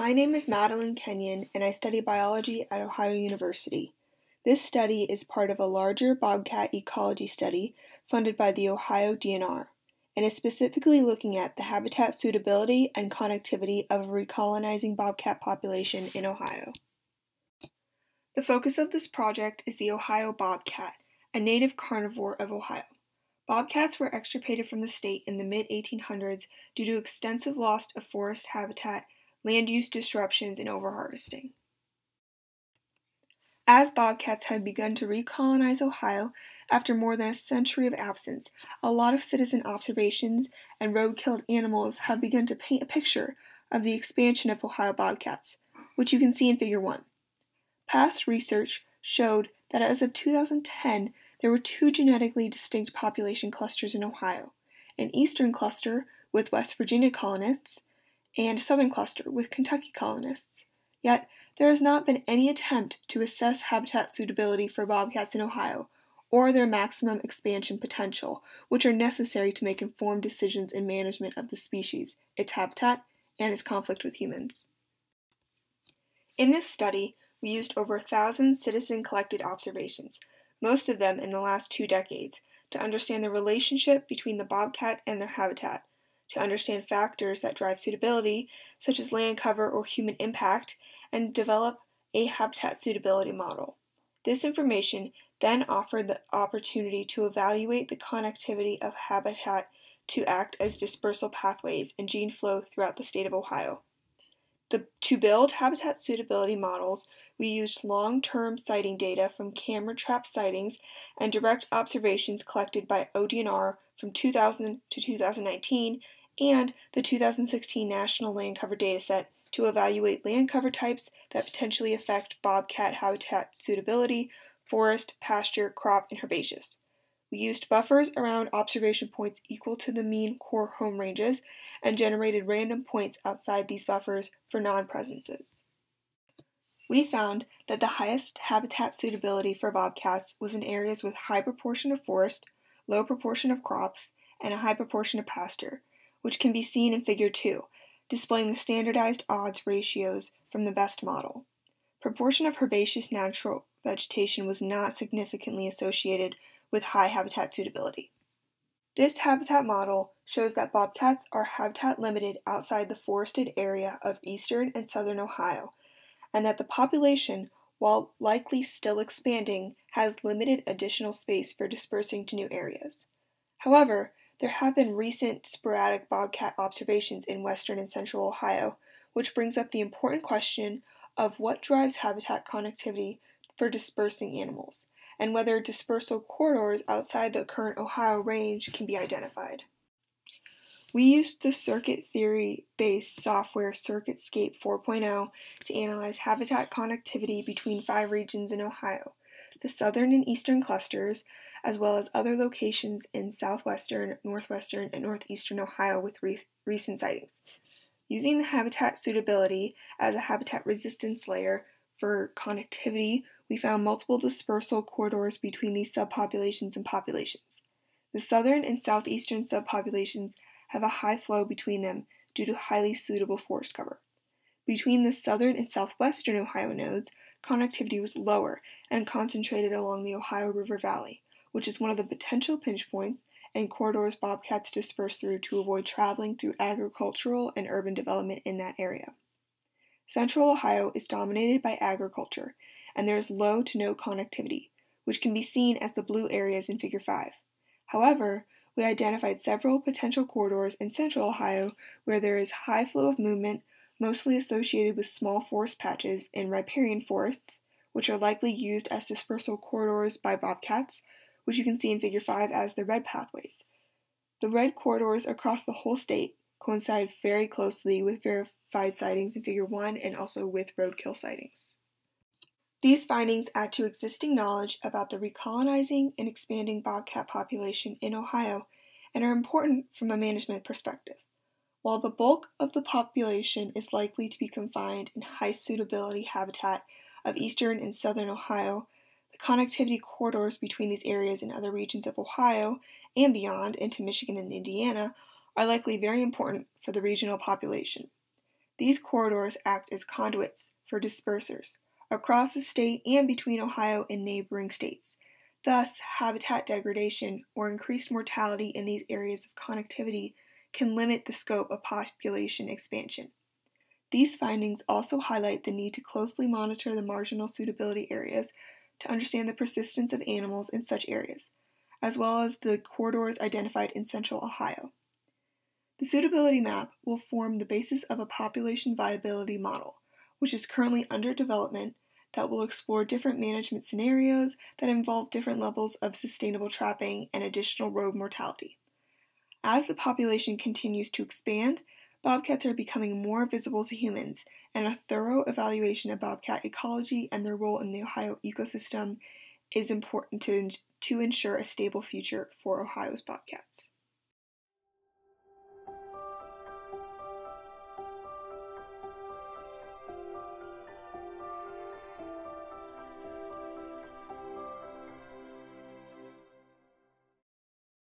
My name is Madeline Kenyon, and I study biology at Ohio University. This study is part of a larger bobcat ecology study funded by the Ohio DNR and is specifically looking at the habitat suitability and connectivity of a recolonizing bobcat population in Ohio. The focus of this project is the Ohio bobcat, a native carnivore of Ohio. Bobcats were extirpated from the state in the mid 1800s due to extensive loss of forest habitat land use disruptions, and overharvesting. As bobcats had begun to recolonize Ohio after more than a century of absence, a lot of citizen observations and road killed animals have begun to paint a picture of the expansion of Ohio bobcats, which you can see in Figure 1. Past research showed that as of 2010, there were two genetically distinct population clusters in Ohio an eastern cluster with West Virginia colonists and Southern Cluster with Kentucky colonists. Yet, there has not been any attempt to assess habitat suitability for bobcats in Ohio or their maximum expansion potential, which are necessary to make informed decisions in management of the species, its habitat, and its conflict with humans. In this study, we used over a thousand citizen collected observations, most of them in the last two decades, to understand the relationship between the bobcat and their habitat, to understand factors that drive suitability, such as land cover or human impact, and develop a habitat suitability model. This information then offered the opportunity to evaluate the connectivity of habitat to act as dispersal pathways and gene flow throughout the state of Ohio. The, to build habitat suitability models, we used long term sighting data from camera trap sightings and direct observations collected by ODNR from 2000 to 2019 and the 2016 National Land Cover Dataset to evaluate land cover types that potentially affect bobcat habitat suitability, forest, pasture, crop, and herbaceous. We used buffers around observation points equal to the mean core home ranges and generated random points outside these buffers for non presences. We found that the highest habitat suitability for bobcats was in areas with high proportion of forest, low proportion of crops, and a high proportion of pasture, which can be seen in Figure 2, displaying the standardized odds ratios from the best model. Proportion of herbaceous natural vegetation was not significantly associated with high habitat suitability. This habitat model shows that bobcats are habitat limited outside the forested area of eastern and southern Ohio, and that the population, while likely still expanding, has limited additional space for dispersing to new areas. However, there have been recent sporadic bobcat observations in western and central Ohio, which brings up the important question of what drives habitat connectivity for dispersing animals, and whether dispersal corridors outside the current Ohio range can be identified. We used the circuit theory based software CircuitScape 4.0 to analyze habitat connectivity between five regions in Ohio the southern and eastern clusters, as well as other locations in southwestern, northwestern, and northeastern Ohio with re- recent sightings. Using the habitat suitability as a habitat resistance layer for connectivity, we found multiple dispersal corridors between these subpopulations and populations. The southern and southeastern subpopulations have a high flow between them due to highly suitable forest cover. Between the southern and southwestern Ohio nodes, connectivity was lower and concentrated along the Ohio River Valley, which is one of the potential pinch points and corridors bobcats disperse through to avoid traveling through agricultural and urban development in that area. Central Ohio is dominated by agriculture, and there is low to no connectivity, which can be seen as the blue areas in Figure 5. However, we identified several potential corridors in central Ohio where there is high flow of movement, mostly associated with small forest patches in riparian forests, which are likely used as dispersal corridors by bobcats, which you can see in Figure 5 as the red pathways. The red corridors across the whole state coincide very closely with verified sightings in Figure 1 and also with roadkill sightings. These findings add to existing knowledge about the recolonizing and expanding bobcat population in Ohio and are important from a management perspective. While the bulk of the population is likely to be confined in high suitability habitat of eastern and southern Ohio, connectivity corridors between these areas and other regions of Ohio and beyond into Michigan and Indiana are likely very important for the regional population. These corridors act as conduits for dispersers across the state and between Ohio and neighboring states. Thus, habitat degradation or increased mortality in these areas of connectivity can limit the scope of population expansion. These findings also highlight the need to closely monitor the marginal suitability areas to understand the persistence of animals in such areas, as well as the corridors identified in central Ohio. The suitability map will form the basis of a population viability model, which is currently under development that will explore different management scenarios that involve different levels of sustainable trapping and additional road mortality. As the population continues to expand, bobcats are becoming more visible to humans, and a thorough evaluation of bobcat ecology and their role in the Ohio ecosystem is important to, to ensure a stable future for Ohio's bobcats.